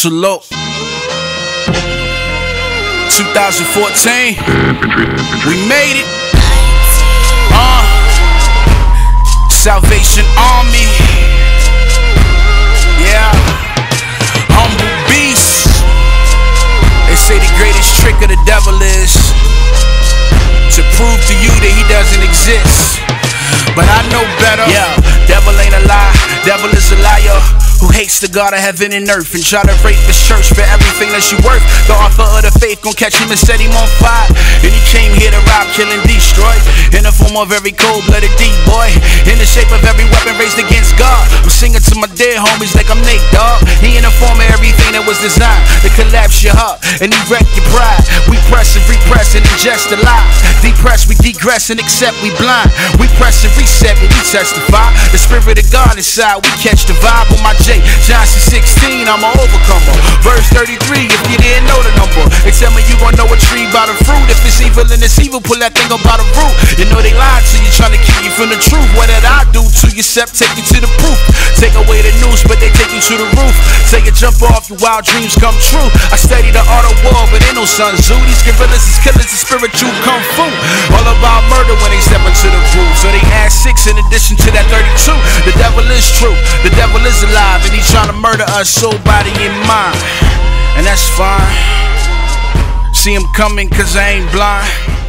Salute. 2014. We made it. Uh. Salvation Army. Yeah. Humble beast. They say the greatest trick of the devil is to prove to you that he doesn't exist. But I devil is a liar who hates the God of heaven and earth and try to rape his church for everything that she worth. The author of the faith gon' catch him and set him on fire. And he came here to rob, kill, and destroy. In the form of every cold-blooded D-boy. In the shape of every weapon raised against God. I'm singing to my dead homies like I'm Nate, Dogg. He in the form of everything that was designed to collapse your heart and erect your pride. We press and repress and ingest the lies. Depress, we degress and accept we blind. We press and reset testify. The spirit of God inside, we catch the vibe on my J. Johnson 16, I'm an overcomer. Verse 33, if you didn't know the number. They tell me you gon' know a tree by the fruit. If it's evil and it's evil, pull that thing up by the root. You know they lied to you, trying to keep you from the truth. What did I do to you, Except take you to the proof? Take away the noose, but they take you to the roof. Say you jump off, your wild dreams come true. I study the art of war, but ain't no Sun Tzu. These gorillas is killers, is spiritual kung fu. All about murder when they step into is true, the devil is alive and he's trying to murder us, soul, body, and mind. And that's fine. See him coming cause I ain't blind.